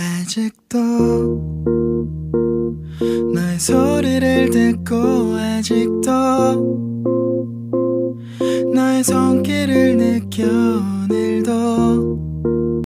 아직도 너의 소리를 듣고 아직도 너의 손길을 느껴